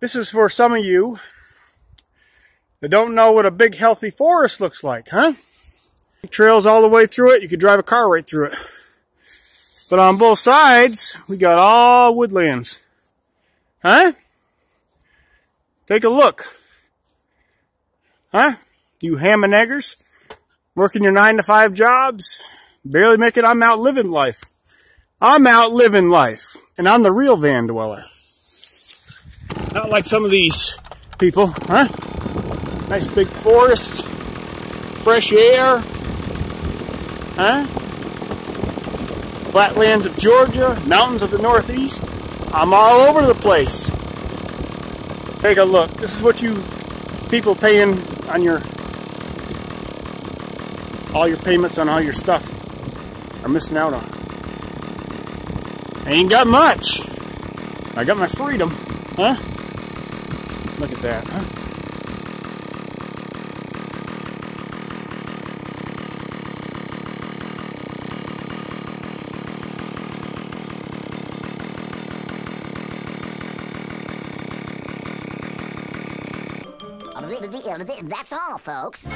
This is for some of you that don't know what a big healthy forest looks like, huh? Trails all the way through it. You could drive a car right through it. But on both sides, we got all woodlands. Huh? Take a look. Huh? You ham and eggers? Working your nine to five jobs? Barely making, I'm out living life. I'm out living life. And I'm the real van dweller. Not like some of these people, huh? Nice big forest, fresh air, huh? Flatlands of Georgia, mountains of the Northeast. I'm all over the place. Take a look. This is what you people paying on your all your payments on all your stuff are missing out on. I ain't got much. I got my freedom, huh? Look at that, huh? That's all, folks.